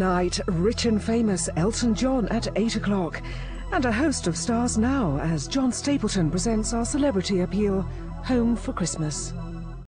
night, rich and famous Elton John at 8 o'clock. And a host of stars now as John Stapleton presents our celebrity appeal, Home for Christmas.